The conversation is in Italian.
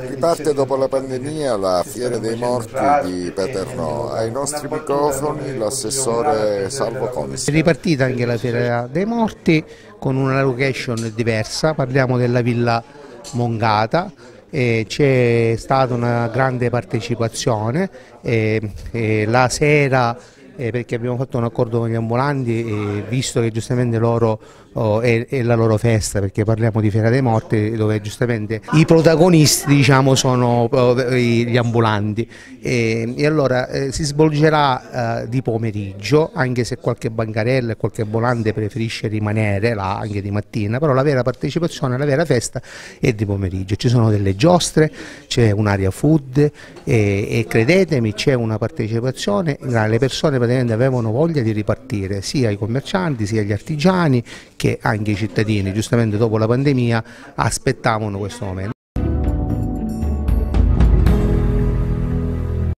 Riparte dopo la pandemia la Fiera dei Morti di Paternò. Ai nostri microfoni l'assessore Salvo Consi. È ripartita anche la Fiera dei Morti con una location diversa, parliamo della Villa Mongata, c'è stata una grande partecipazione, e, e la sera eh, perché abbiamo fatto un accordo con gli ambulanti visto che giustamente loro oh, è, è, la loro festa perché parliamo di Fiera dei Morti dove giustamente i protagonisti diciamo, sono oh, gli ambulanti. E, e allora eh, si svolgerà eh, di pomeriggio anche se qualche bancarella e qualche volante preferisce rimanere là anche di mattina però la vera partecipazione, la vera festa è di pomeriggio. Ci sono delle giostre, c'è un'area food e, e credetemi c'è una partecipazione le persone praticamente avevano voglia di ripartire, sia i commercianti, sia gli artigiani che anche i cittadini, giustamente dopo la pandemia aspettavano questo momento.